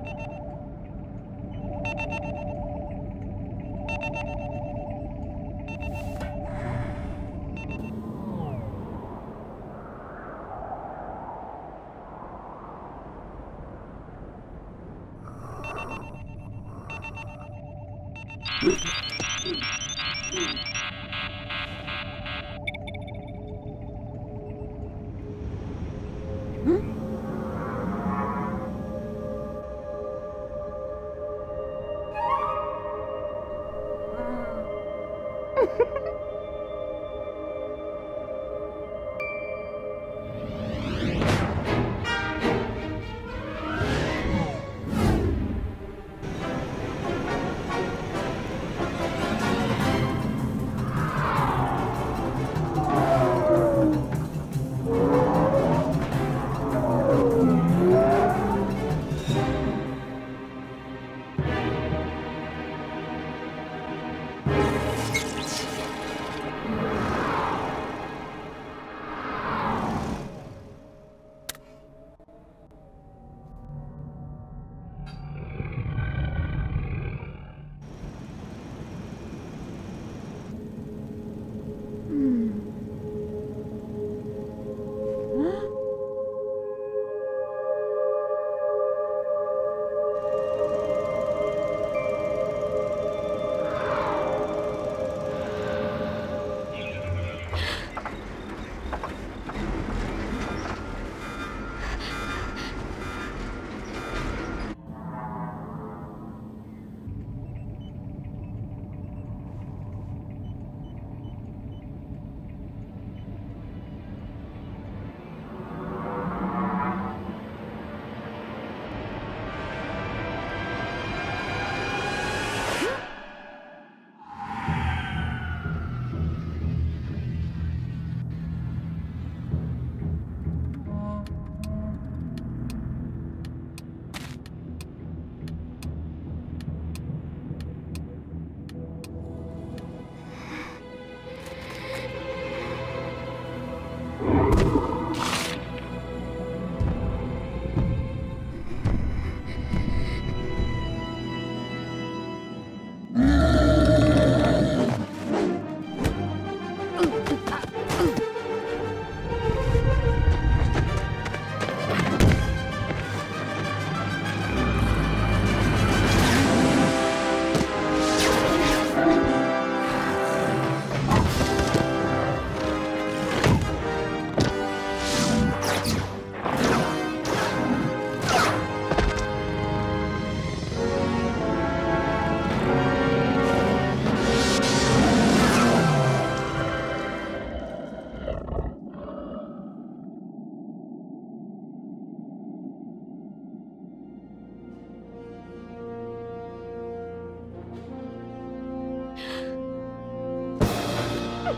Ha ha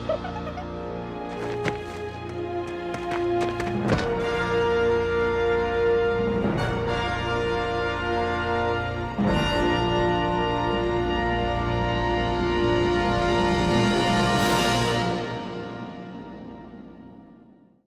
Ha ha ha!